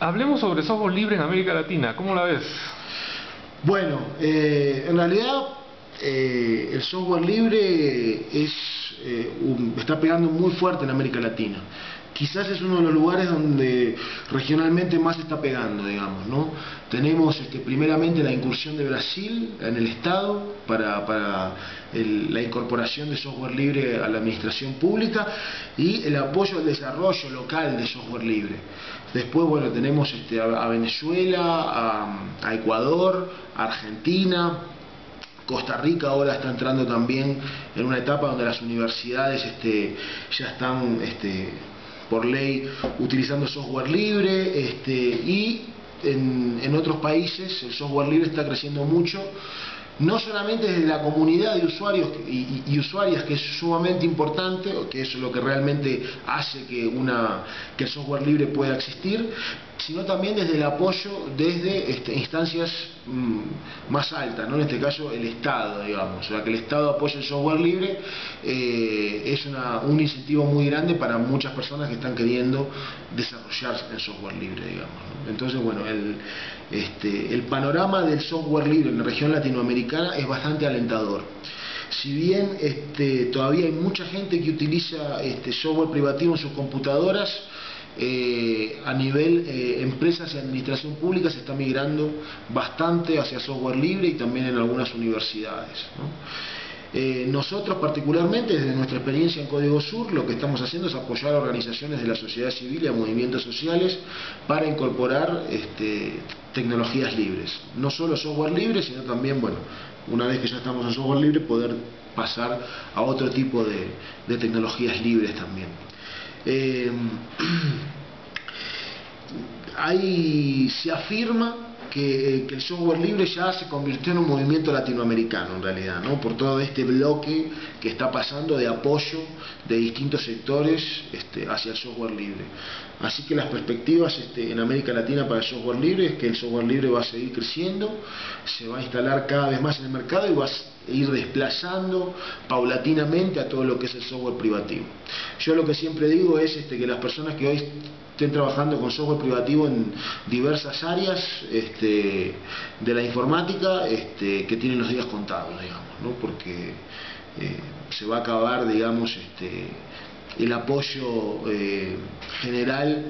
Hablemos sobre software libre en América Latina, ¿cómo la ves? Bueno, eh, en realidad eh, el software libre eh, está pegando muy fuerte en América Latina quizás es uno de los lugares donde regionalmente más está pegando, digamos, ¿no? Tenemos este, primeramente la incursión de Brasil en el Estado para, la incorporación de software libre a la administración pública y el apoyo al desarrollo local de software libre. Después, bueno, tenemos este, a, Venezuela, a, Ecuador, a Argentina, Costa Rica ahora está entrando también en una etapa donde las universidades este, ya están este, por ley utilizando software libre este, y en, en otros países el software libre está creciendo mucho no solamente desde la comunidad de usuarios y, usuarias, que es sumamente importante, que es lo que realmente hace que, una, que el software libre pueda existir, sino también desde el apoyo desde este, instancias mm, más altas, ¿no? en este caso el Estado, digamos, o sea, que el Estado apoye el software libre eh, es un incentivo muy grande para muchas personas que están queriendo desarrollar el software libre, digamos. Entonces, bueno, el, este, el panorama del software libre en la región latinoamericana es bastante alentador. Si bien este, todavía hay mucha gente que utiliza este, software privativo en sus computadoras, eh, a nivel eh, empresas y administración pública se está migrando bastante hacia software libre y también en algunas universidades. Eh, nosotros particularmente, desde nuestra experiencia en Código Sur, lo que estamos haciendo es apoyar a organizaciones de la sociedad civil y a movimientos sociales para incorporar este, tecnologías libres. No solo software libre, sino también, bueno, una vez que ya estamos en software libre, poder pasar a otro tipo de, tecnologías libres también. Eh, ahí se afirma que, el software libre ya se convirtió en un movimiento latinoamericano en realidad, ¿no? por todo este bloque que está pasando de apoyo de distintos sectores este, hacia el software libre. Así que las perspectivas este, en América Latina para el software libre es que el software libre va a seguir creciendo, se va a instalar cada vez más en el mercado y va a ir desplazando paulatinamente a todo lo que es el software privativo. Yo lo que siempre digo es este, que las personas que hoy estén trabajando con software privativo en diversas áreas este, de la informática este, que tienen los días contados, digamos, ¿no? porque eh, se va a acabar, digamos, este, el apoyo eh, general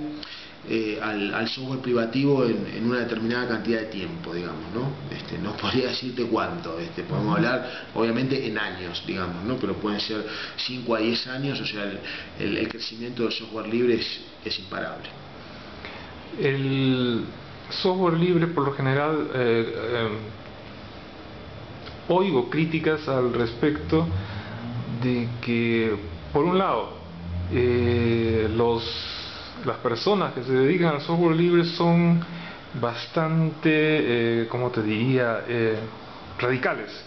eh, al, software privativo en, una determinada cantidad de tiempo, digamos, ¿no? Este, no podría decirte cuánto, este, podemos hablar obviamente en años, digamos, ¿no? Pero pueden ser 5 a 10 años, o sea, el, crecimiento del software libre es, imparable. El software libre, por lo general, eh, eh, oigo críticas al respecto de que, por un lado, los las personas que se dedican al software libre son bastante, eh, ¿cómo te diría?, eh, radicales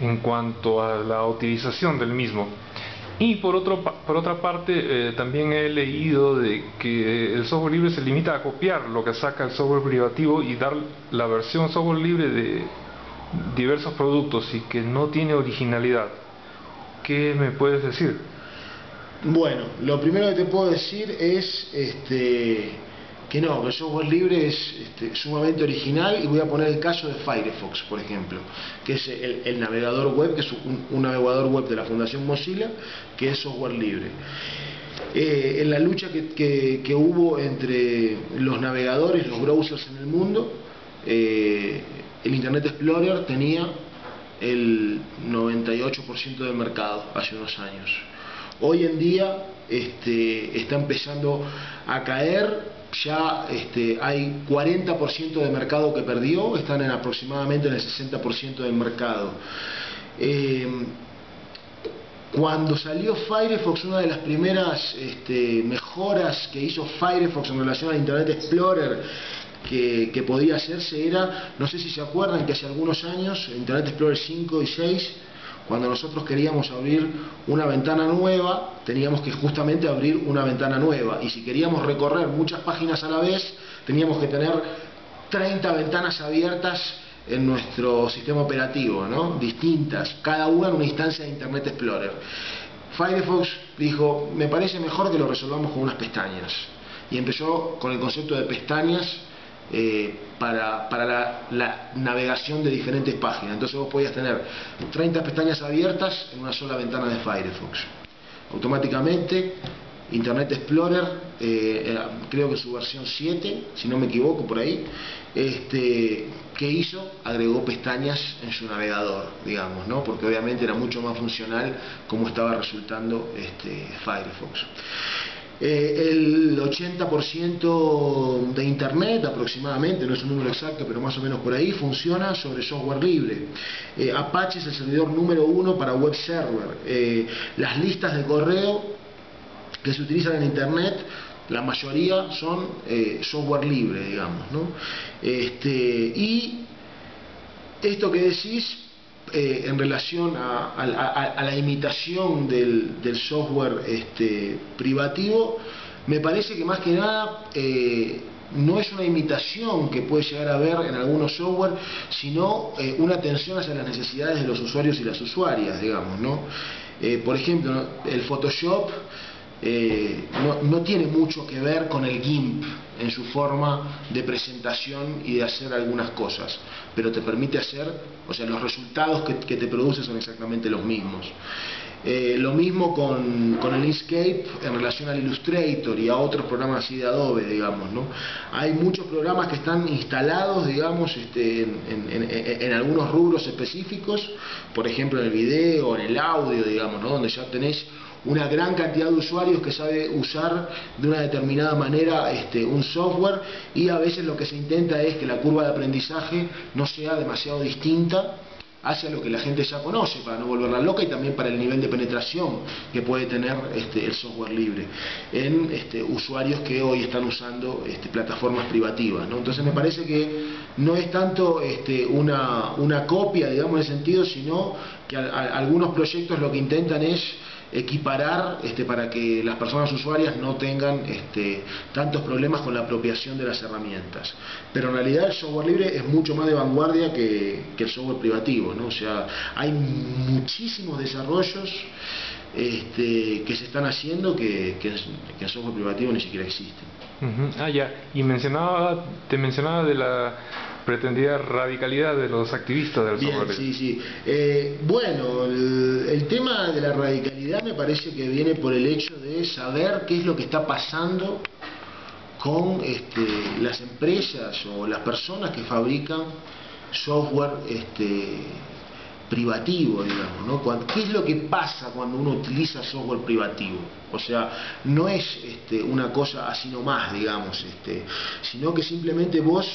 en cuanto a la utilización del mismo. Y por, otro, por otra parte, eh, también he leído de que el software libre se limita a copiar lo que saca el software privativo y dar la versión software libre de diversos productos y que no tiene originalidad. ¿Qué me puedes decir? Bueno, lo primero que te puedo decir es este, que no, que el software libre es este, sumamente original y voy a poner el caso de Firefox, por ejemplo, que es el, navegador web, que es un, navegador web de la Fundación Mozilla, que es software libre. Eh, en la lucha que, hubo entre los navegadores, los browsers en el mundo, eh, el Internet Explorer tenía el 98% del mercado hace unos años. Hoy en día este, está empezando a caer, ya este, hay 40% de mercado que perdió, están en aproximadamente en el 60% del mercado. Eh, cuando salió Firefox, una de las primeras este, mejoras que hizo Firefox en relación al Internet Explorer que, que, podía hacerse era, no sé si se acuerdan que hace algunos años, Internet Explorer 5 y 6, cuando nosotros queríamos abrir una ventana nueva, teníamos que justamente abrir una ventana nueva. Y si queríamos recorrer muchas páginas a la vez, teníamos que tener 30 ventanas abiertas en nuestro sistema operativo, ¿no? distintas, cada una en una instancia de Internet Explorer. Firefox dijo, me parece mejor que lo resolvamos con unas pestañas. y empezó con el concepto de pestañas eh, para, la, navegación de diferentes páginas. Entonces vos podías tener 30 pestañas abiertas en una sola ventana de Firefox. Automáticamente, Internet Explorer, eh, creo que su versión 7, si no me equivoco por ahí, este, ¿qué hizo? Agregó pestañas en su navegador, digamos, ¿no? porque obviamente era mucho más funcional como estaba resultando este, Firefox. Eh, el 80% de Internet aproximadamente, no es un número exacto, pero más o menos por ahí, funciona sobre software libre. Eh, Apache es el servidor número uno para web server. Eh, las listas de correo que se utilizan en Internet la mayoría son software libre, digamos, ¿no? Este, y esto que decís eh, en relación a, la imitación del, software este, privativo, me parece que más que nada eh, no es una imitación que puede llegar a ver en algunos software, sino eh, una atención hacia las necesidades de los usuarios y las usuarias, digamos, ¿no? por ejemplo, el Photoshop eh, no, tiene mucho que ver con el GIMP en su forma de presentación y de hacer algunas cosas, pero te permite hacer, o sea, los resultados que, te produce son exactamente los mismos. Eh, lo mismo con, el Inkscape en relación al Illustrator y a otros programas así de Adobe, digamos, ¿no? Hay muchos programas que están instalados, digamos, este, en, algunos rubros específicos, por ejemplo en el video, en el audio, digamos, ¿no? Donde ya tenés una gran cantidad de usuarios que sabe usar de una determinada manera este, un software y a veces lo que se intenta es que la curva de aprendizaje no sea demasiado distinta hacia lo que la gente ya conoce para no volverla loca y también para el nivel de penetración que puede tener este, el software libre en este, usuarios que hoy están usando este, plataformas privativas. Entonces me parece que no es tanto este, una, una copia, digamos, en sentido, sino que algunos proyectos lo que intentan es equiparar este, para que las personas usuarias no tengan este, tantos problemas con la apropiación de las herramientas. Pero en realidad el software libre es mucho más de vanguardia que, el software privativo, ¿no? O sea, hay muchísimos desarrollos este, que se están haciendo que, que, el software privativo ni siquiera existe. Ah, ya. Y mencionaba, te mencionaba de la pretendida radicalidad de los activistas del Bien, Sí, sí. Eh, bueno, el, tema de la radicalidad me parece que viene por el hecho de saber qué es lo que está pasando con este, las empresas o las personas que fabrican software este, privativo, digamos, ¿no? ¿Qué es lo que pasa cuando uno utiliza software privativo? O sea, no es este, una cosa así nomás, digamos, este, sino que simplemente vos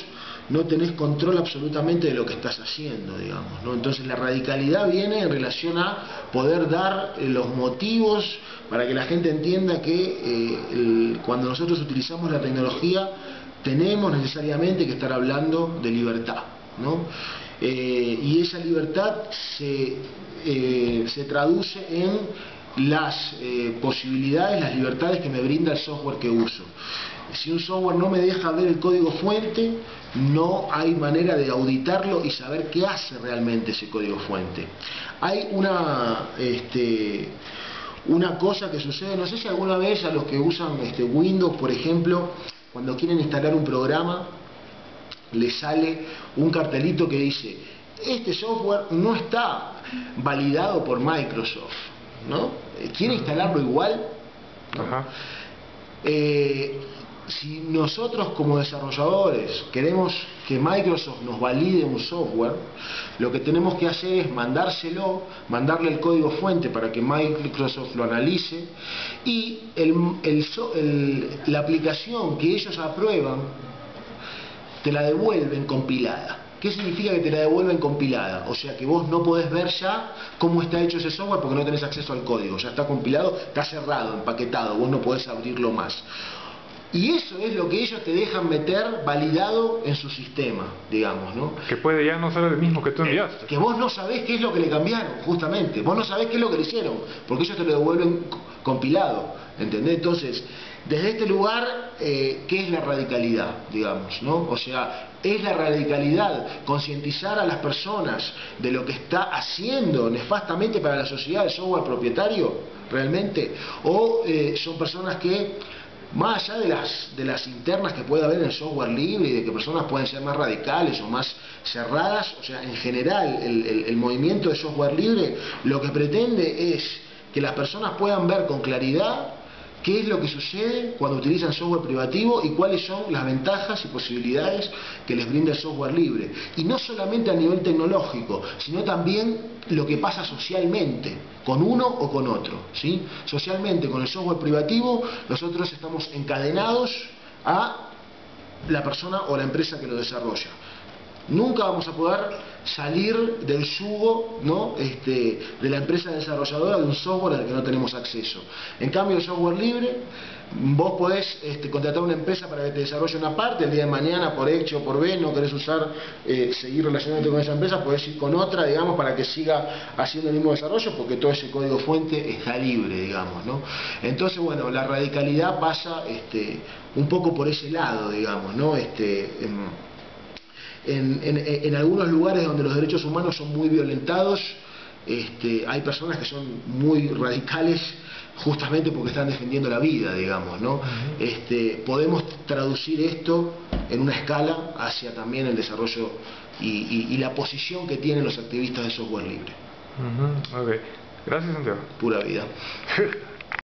no tenés control absolutamente de lo que estás haciendo, digamos. ¿no? Entonces la radicalidad viene en relación a poder dar eh, los motivos para que la gente entienda que eh, cuando nosotros utilizamos la tecnología tenemos necesariamente que estar hablando de libertad. ¿No? Eh, y esa libertad se, se traduce en las posibilidades, las libertades que me brinda el software que uso. Si un software no me deja ver el código fuente, no hay manera de auditarlo y saber qué hace realmente ese código fuente. Hay una, este, una cosa que sucede, no sé si alguna vez a los que usan este, Windows, por ejemplo, cuando quieren instalar un programa, les sale un cartelito que dice, este software no está validado por Microsoft, ¿no? ¿Quiere instalarlo igual? Eh, si nosotros como desarrolladores queremos que Microsoft nos valide un software, lo que tenemos que hacer es mandárselo, mandarle el código fuente para que Microsoft lo analice y la aplicación que ellos aprueban te la devuelven compilada. ¿Qué significa que te la devuelven compilada? O sea que vos no podés ver ya cómo está hecho ese software porque no tenés acceso al código. Ya está compilado, está cerrado, empaquetado, vos no podés abrirlo más. Y eso es lo que ellos te dejan meter validado en su sistema, digamos, ¿no? Que puede ya no ser el mismo que tú enviaste. Que vos no sabés qué es lo que le cambiaron, justamente. Vos no sabés qué es lo que le hicieron, porque ellos te lo devuelven compilado, ¿entendés? Entonces, desde este lugar, eh, ¿qué es la radicalidad, digamos, no? O sea, es la radicalidad concientizar a las personas de lo que está haciendo nefastamente para la sociedad el software propietario, realmente, o eh, son personas que más allá de las, de las internas que puede haber en software libre y de que personas pueden ser más radicales o más cerradas, o sea, en general el, el movimiento de software libre lo que pretende es que las personas puedan ver con claridad qué es lo que sucede cuando utilizan software privativo y cuáles son las ventajas y posibilidades que les brinda el software libre. Y no solamente a nivel tecnológico, sino también lo que pasa socialmente, con uno o con otro. ¿sí? Socialmente, con el software privativo, nosotros estamos encadenados a la persona o la empresa que lo desarrolla. Nunca vamos a poder salir del yugo ¿no? este, de la empresa desarrolladora de un software al que no tenemos acceso. En cambio, el software libre, vos podés este, contratar una empresa para que te desarrolle una parte, el día de mañana, por hecho o por B, no querés usar, eh, seguir relacionándote con esa empresa, podés ir con otra, digamos, para que siga haciendo el mismo desarrollo, porque todo ese código fuente está libre, digamos. ¿no? Entonces, bueno, la radicalidad pasa este, un poco por ese lado, digamos, ¿no? Este, en, algunos lugares donde los derechos humanos son muy violentados, este, hay personas que son muy radicales justamente porque están defendiendo la vida, digamos, ¿no? Este, podemos traducir esto en una escala hacia también el desarrollo y, la posición que tienen los activistas de software libre. Gracias, Santiago. Pura vida.